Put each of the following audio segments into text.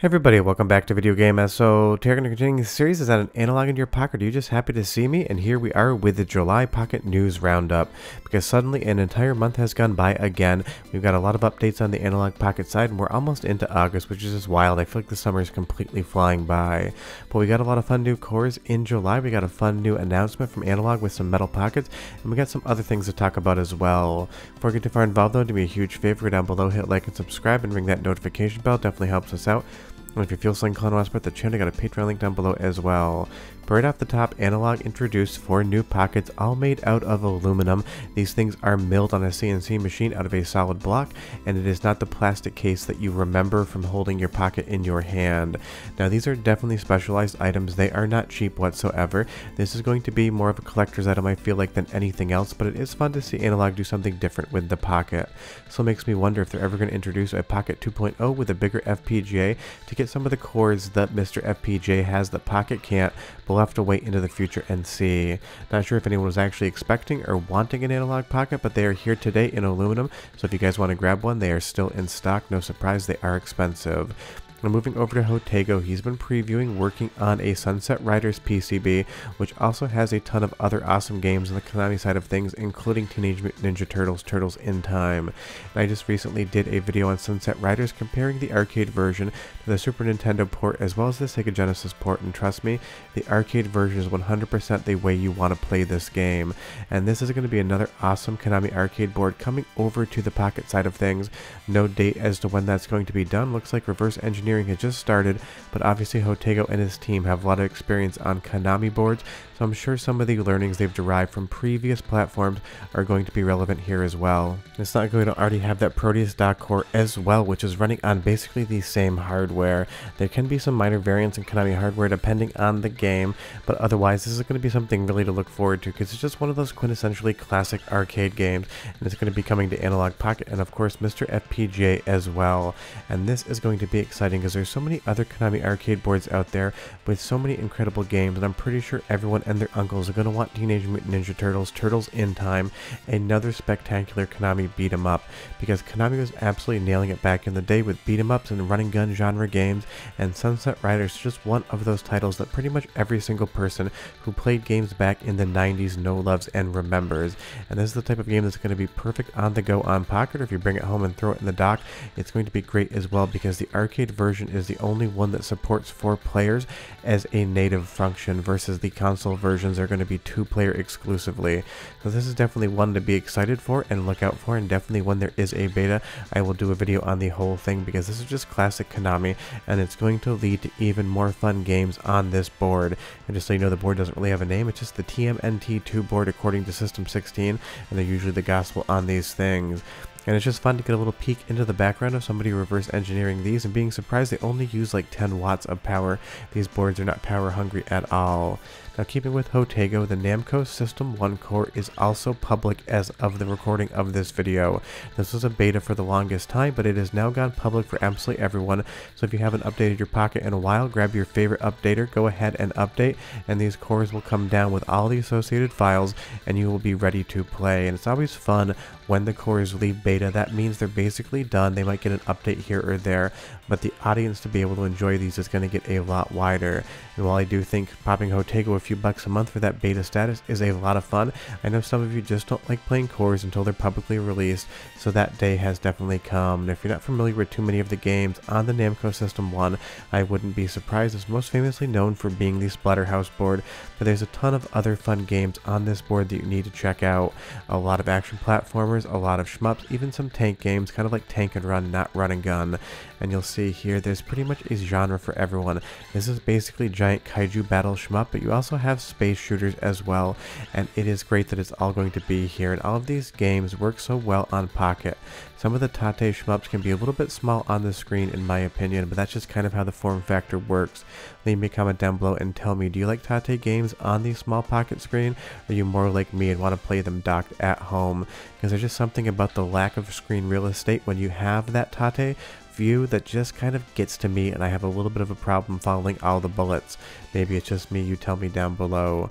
Hey everybody, welcome back to Video Game So today we're going to continue the series. Is that an analog in your pocket? Are you just happy to see me? And here we are with the July Pocket News Roundup. Because suddenly an entire month has gone by again. We've got a lot of updates on the analogue pocket side and we're almost into August, which is just wild. I feel like the summer is completely flying by. But we got a lot of fun new cores in July. We got a fun new announcement from Analogue with some metal pockets. And we got some other things to talk about as well. Before we get too far involved though, do me a huge favor, down below, hit like and subscribe and ring that notification bell. Definitely helps us out. And if you feel so inclined to support the channel, I got a Patreon link down below as well. Right off the top, Analogue introduced four new pockets, all made out of aluminum. These things are milled on a CNC machine out of a solid block, and it is not the plastic case that you remember from holding your pocket in your hand. Now these are definitely specialized items, they are not cheap whatsoever. This is going to be more of a collector's item I feel like than anything else, but it is fun to see Analogue do something different with the pocket. So it makes me wonder if they're ever going to introduce a Pocket 2.0 with a bigger FPGA to get some of the cores that MiSTer FPGA has that Pocket can't, we'll have to wait into the future and see. Not sure if anyone was actually expecting or wanting an analogue pocket, but they are here today in aluminum, so if you guys want to grab one, they are still in stock. No surprise, they are expensive. Now moving over to Jotego, he's been previewing working on a Sunset Riders PCB, which also has a ton of other awesome games on the Konami side of things, including Teenage Mutant Ninja Turtles, Turtles in Time. And I just recently did a video on Sunset Riders comparing the arcade version to the Super Nintendo port as well as the Sega Genesis port, and trust me, the arcade version is 100% the way you want to play this game. And this is going to be another awesome Konami arcade board coming over to the Pocket side of things. No date as to when that's going to be done. Looks like reverse engineering engineering had just started, but obviously Jotego and his team have a lot of experience on Konami boards, so I'm sure some of the learnings they've derived from previous platforms are going to be relevant here as well. It's not going to already have that Proteus dock core as well, which is running on basically the same hardware. There can be some minor variants in Konami hardware depending on the game, but otherwise this is going to be something really to look forward to because it's just one of those quintessentially classic arcade games, and it's going to be coming to Analogue Pocket and of course MiSTer FPGA as well. And this is going to be exciting because there's so many other Konami arcade boards out there with so many incredible games, and I'm pretty sure everyone and their uncles are going to want Teenage Mutant Ninja Turtles, Turtles in Time, another spectacular Konami beat 'em up, because Konami was absolutely nailing it back in the day with beat 'em ups and running gun genre games, and Sunset Riders is just one of those titles that pretty much every single person who played games back in the 90s know, loves, and remembers. And this is the type of game that's going to be perfect on the go on pocket, or if you bring it home and throw it in the dock, it's going to be great as well because the arcade version version is the only one that supports four players as a native function versus the console versions are going to be two player exclusively. So this is definitely one to be excited for and look out for and definitely when there is a beta I will do a video on the whole thing because this is just classic Konami and it's going to lead to even more fun games on this board. And just so you know the board doesn't really have a name, it's just the TMNT2 board according to System 16 and they're usually the gospel on these things. And it's just fun to get a little peek into the background of somebody reverse engineering these and being surprised they only use like 10 watts of power. These boards are not power hungry at all. Now keeping with Jotego, the Namco System 1 core is also public as of the recording of this video. This was a beta for the longest time, but it has now gone public for absolutely everyone, so if you haven't updated your pocket in a while, grab your favorite updater, go ahead and update, and these cores will come down with all the associated files, and you will be ready to play. And it's always fun when the cores leave beta, that means they're basically done. They might get an update here or there, but the audience to be able to enjoy these is going to get a lot wider. And while I do think popping Jotego a few bucks a month for that beta status is a lot of fun, I know some of you just don't like playing cores until they're publicly released, so that day has definitely come. And if you're not familiar with too many of the games on the Namco System 1, I wouldn't be surprised. It's most famously known for being the Splatterhouse board, but there's a ton of other fun games on this board that you need to check out. A lot of action platformers a lot of shmups, even some tank games, kind of like Tank and Run, not Run and Gun. And you'll see here, there's pretty much a genre for everyone. This is basically giant kaiju battle shmup, but you also have space shooters as well. And it is great that it's all going to be here. And all of these games work so well on Pocket. Some of the Tate shmups can be a little bit small on the screen in my opinion, but that's just kind of how the form factor works. Leave me a comment down below and tell me, do you like Tate games on the small pocket screen? Or are you more like me and want to play them docked at home? Because there's just something about the lack of screen real estate when you have that Tate view that just kind of gets to me and I have a little bit of a problem following all the bullets. Maybe it's just me, you tell me down below.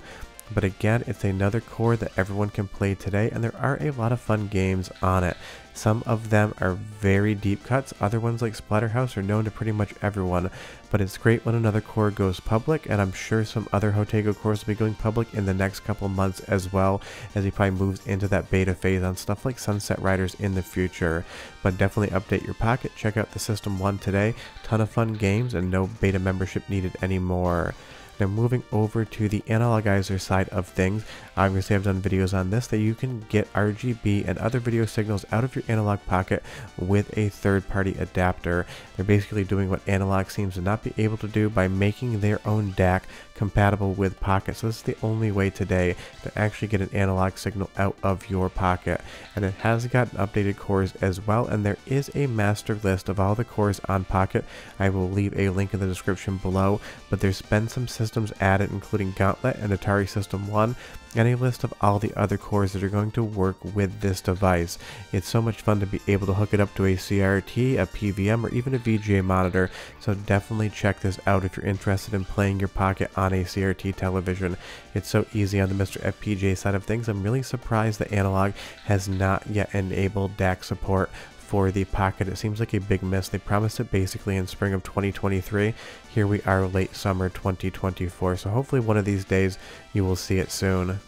But again, it's another core that everyone can play today, and there are a lot of fun games on it. Some of them are very deep cuts, other ones like Splatterhouse are known to pretty much everyone, but it's great when another core goes public, and I'm sure some other Jotego cores will be going public in the next couple months as well, as he probably moves into that beta phase on stuff like Sunset Riders in the future. But definitely update your pocket, check out the System 1 today, ton of fun games, and no beta membership needed anymore. Now moving over to the analogizer side of things, obviously I've done videos on this that you can get RGB and other video signals out of your analogue pocket with a third-party adapter. They're basically doing what analogue seems to not be able to do by making their own DAC compatible with Pocket. So this is the only way today to actually get an analog signal out of your Pocket. And it has got updated cores as well. And there is a master list of all the cores on Pocket. I will leave a link in the description below. But there's been some systems added, including Gauntlet and Atari System 1 and a list of all the other cores that are going to work with this device. It's so much fun to be able to hook it up to a CRT, a PVM, or even a VGA monitor, so definitely check this out if you're interested in playing your Pocket on a CRT television. It's so easy on the MiSTer FPGA side of things. I'm really surprised that Analogue has not yet enabled DAC support for the Pocket. It seems like a big miss. They promised it basically in spring of 2023. Here we are late summer 2024. So hopefully one of these days you will see it soon.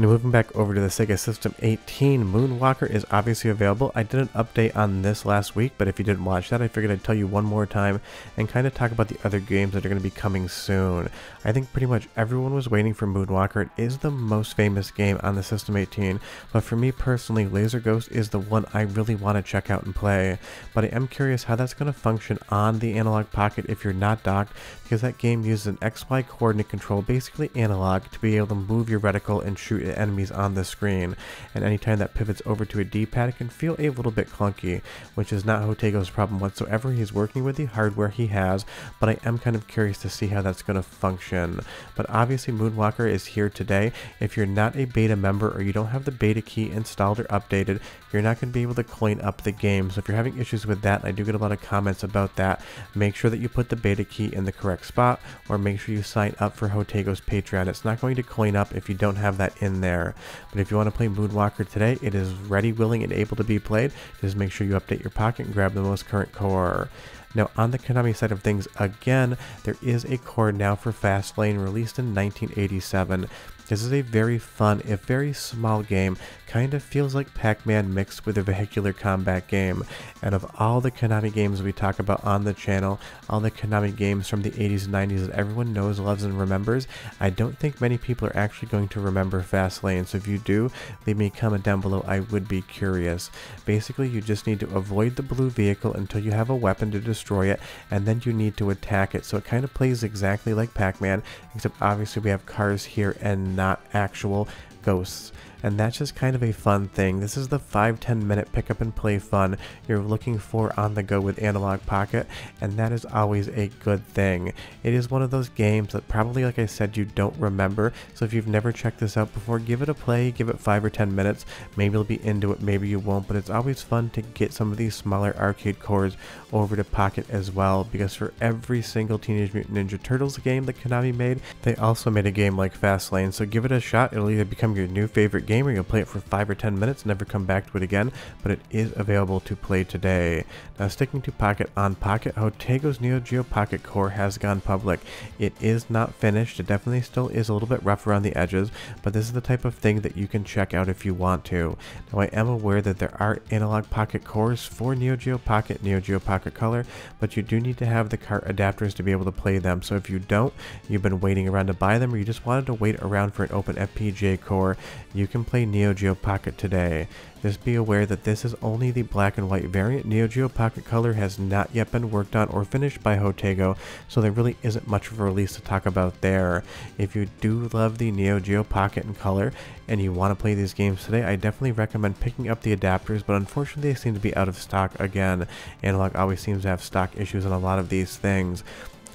Now moving back over to the Sega System 18, Moonwalker is obviously available. I did an update on this last week, but if you didn't watch that, I figured I'd tell you one more time and kind of talk about the other games that are going to be coming soon. I think pretty much everyone was waiting for Moonwalker. It is the most famous game on the System 18, but for me personally, Laser Ghost is the one I really want to check out and play. But I am curious how that's going to function on the Analogue Pocket if you're not docked, because that game uses an XY coordinate control, basically analog, to be able to move your reticle and shoot enemies on the screen, and anytime that pivots over to a D-pad, it can feel a little bit clunky, which is not Jotego's problem whatsoever. He's working with the hardware he has, but I am kind of curious to see how that's going to function. But obviously Moonwalker is here today. If you're not a beta member or you don't have the beta key installed or updated, you're not going to be able to clean up the game. So if you're having issues with that, I do get a lot of comments about that, make sure that you put the beta key in the correct spot, or make sure you sign up for Jotego's Patreon. It's not going to clean up if you don't have that in there. But if you want to play Moonwalker today, it is ready, willing, and able to be played. Just make sure you update your pocket and grab the most current core. Now on the Konami side of things, again, there is a core now for Fastlane released in 1987. This is a very fun, if very small game, kind of feels like Pac-Man mixed with a vehicular combat game. And of all the Konami games we talk about on the channel, all the Konami games from the 80s and 90s that everyone knows, loves, and remembers, I don't think many people are actually going to remember Fastlane. So if you do, leave me a comment down below, I would be curious. Basically, you just need to avoid the blue vehicle until you have a weapon to destroy it, and then you need to attack it. So it kind of plays exactly like Pac-Man, except obviously we have cars here and not actual ghosts. And that's just kind of a fun thing. This is the 5-10 minute pick up and play fun. You're looking for on the go with Analogue Pocket, and that is always a good thing. It is one of those games that probably, like I said, you don't remember, so if you've never checked this out before, give it a play, give it 5 or 10 minutes, maybe you'll be into it, maybe you won't, but it's always fun to get some of these smaller arcade cores over to Pocket as well, because for every single Teenage Mutant Ninja Turtles game that Konami made, they also made a game like Fastlane, so give it a shot, it'll either become your new favorite game or you'll play it for 5 or 10 minutes, and never come back to it again, but it is available to play today. Now sticking to Pocket on Pocket, Jotego's Neo Geo Pocket Core has gone public. It is not finished, it definitely still is a little bit rough around the edges, but this is the type of thing that you can check out if you want to. Now I am aware that there are analogue Pocket cores for Neo Geo Pocket, Neo Geo Pocket Color, but you do need to have the cart adapters to be able to play them, so if you don't, you've been waiting around to buy them, or you just wanted to wait around for an open FPGA core, you can play Neo Geo Pocket today. Just be aware that this is only the black and white variant. Neo Geo Pocket Color has not yet been worked on or finished by Jotego, so there really isn't much of a release to talk about there. If you do love the Neo Geo Pocket in color and you want to play these games today, I definitely recommend picking up the adapters, but unfortunately they seem to be out of stock again. Analogue always seems to have stock issues on a lot of these things.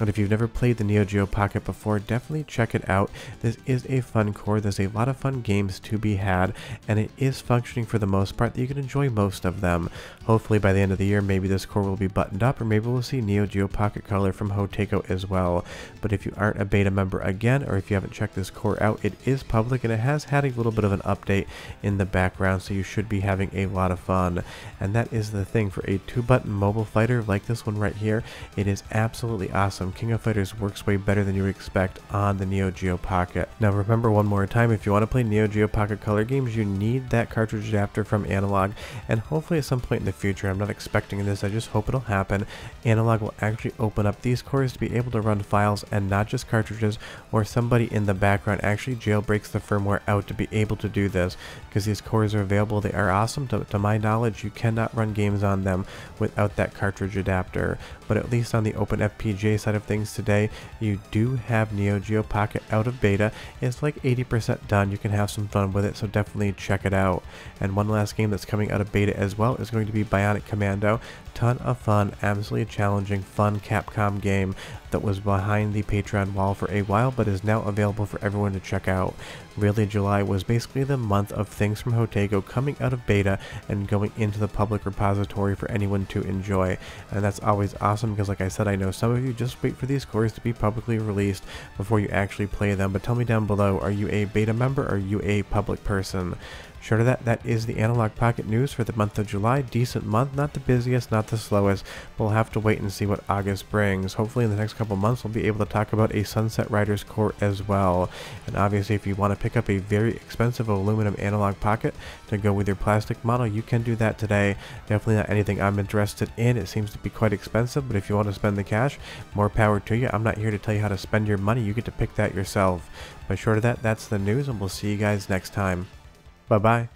And if you've never played the Neo Geo Pocket before, definitely check it out. This is a fun core, there's a lot of fun games to be had, and it is functioning for the most part that you can enjoy most of them. Hopefully by the end of the year, maybe this core will be buttoned up, or maybe we'll see Neo Geo Pocket Color from Jotego as well. But if you aren't a beta member again, or if you haven't checked this core out, it is public, and it has had a little bit of an update in the background, so you should be having a lot of fun. And that is the thing, for a two-button mobile fighter like this one right here, it is absolutely awesome. King of Fighters works way better than you would expect on the Neo Geo Pocket. Now remember one more time, if you want to play Neo Geo Pocket Color games, you need that cartridge adapter from Analogue, and hopefully at some point in the future, I'm not expecting this, I just hope it'll happen, Analogue will actually open up these cores to be able to run files and not just cartridges, or somebody in the background actually jailbreaks the firmware out to be able to do this, because these cores are available, they are awesome, to, to my knowledge, you cannot run games on them without that cartridge adapter, but at least on the OpenFPGA side of things today, you do have Neo Geo Pocket out of beta, it's like 80% done, you can have some fun with it, so definitely check it out. And one last game that's coming out of beta as well is going to be Bionic Commando. Ton of fun, absolutely challenging, fun Capcom game that was behind the Patreon wall for a while but is now available for everyone to check out. Really, July was basically the month of things from Jotego coming out of beta and going into the public repository for anyone to enjoy. And that's always awesome because like I said, I know some of you just wait for these cores to be publicly released before you actually play them. But tell me down below, are you a beta member or are you a public person? Short of that, that is the Analogue Pocket news for the month of July. Decent month, not the busiest, not the slowest. We'll have to wait and see what August brings. Hopefully in the next couple months we'll be able to talk about a Sunset Riders core as well. And obviously if you want to pick up a very expensive aluminum Analogue Pocket to go with your plastic model, you can do that today. Definitely not anything I'm interested in. It seems to be quite expensive, but if you want to spend the cash, more power to you. I'm not here to tell you how to spend your money. You get to pick that yourself. But short of that, that's the news, and we'll see you guys next time. 拜拜。